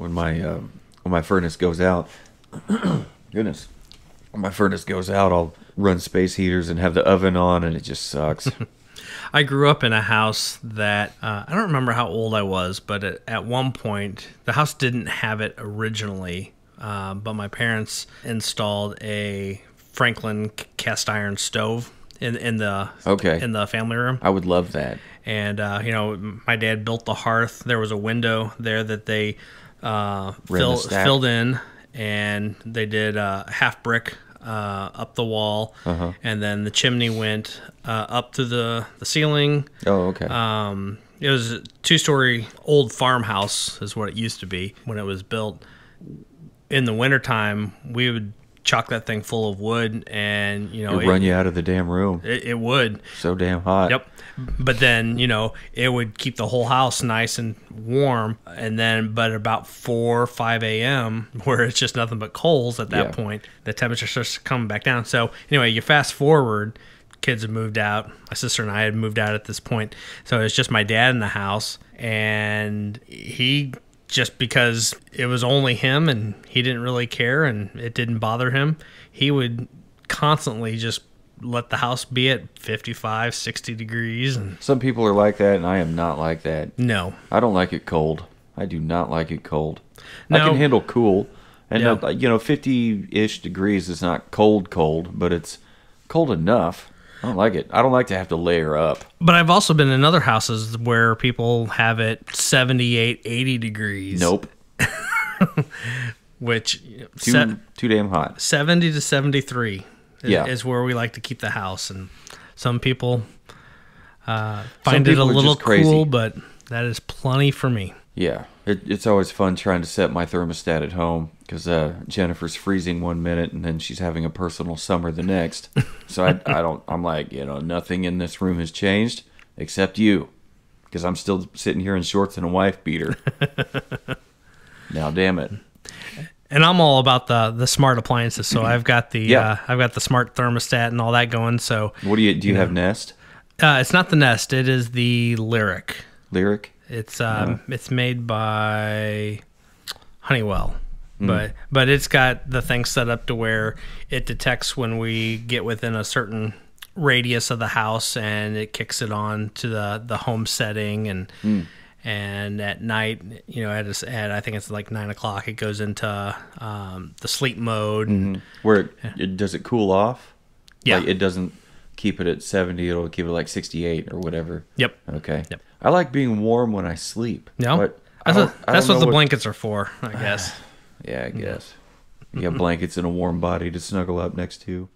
when my um, when my furnace goes out. goodness, when my furnace goes out, I'll run space heaters and have the oven on, and it just sucks. I grew up in a house that uh, I don't remember how old I was, but at, at one point the house didn't have it originally. Uh, but my parents installed a Franklin cast iron stove in in the Okay. in the family room, I would love that. and uh, you know my dad built the hearth. There was a window there that they uh, fill, filled in, and they did uh, half brick uh, up the wall, Uh-huh. and then the chimney went uh, up to the the ceiling. Oh, okay. Um, it was a two story old farmhouse, is what it used to be when it was built. In the wintertime, we would chock that thing full of wood, and you know, It'd it, run you out of the damn room. it, it would. So damn hot. Yep. But then, you know, it would keep the whole house nice and warm. And then, but about 4 5 a.m., where it's just nothing but coals at that Yeah. point, the temperature starts coming back down. So, anyway, you fast forward, kids have moved out. My sister and I had moved out at this point. So, it's just my dad in the house. And he, just because it was only him and he didn't really care and it didn't bother him, he would constantly just let the house be at 55 60 degrees and Some people are like that, and I am not like that. no I don't like it cold. I do not like it cold. I can handle cool, and Yeah. uh, you know, fifty-ish degrees is not cold, cold, but it's cold enough. I don't like it. I don't like to have to layer up. but i've also been in other houses where people have it 78 80 degrees Nope, which too se- too damn hot. 70 to 73 is, Yeah. is where we like to keep the house and some people uh, Some find it a little crazy. cool but that is plenty for me Yeah, it, it's always fun trying to set my thermostat at home because uh, Jennifer's freezing one minute and then she's having a personal summer the next. So I, I don't. I'm like, you know, nothing in this room has changed except you, because I'm still sitting here in shorts and a wife beater. now, damn it. and I'm all about the the smart appliances. So I've got the Yeah. uh, I've got the smart thermostat and all that going. So What do you do? You have Nest uh, it's not the Nest. It is the Lyric. Lyric? It's um it's made by Honeywell. Hmm. But but it's got the thing set up to where it detects when we get within a certain radius of the house and it kicks it on to the the home setting and Hmm. and at night you know at, at I think it's like nine o'clock it goes into um, the sleep mode and Where it, it does it cool off? Yeah. Like it doesn't keep it at 70. It'll keep it like 68 or whatever. yep Okay. Yep. I like being warm when I sleep. no But that's what, that's what the blankets are for I guess Yeah, I guess. You have blankets and a warm body to snuggle up next to.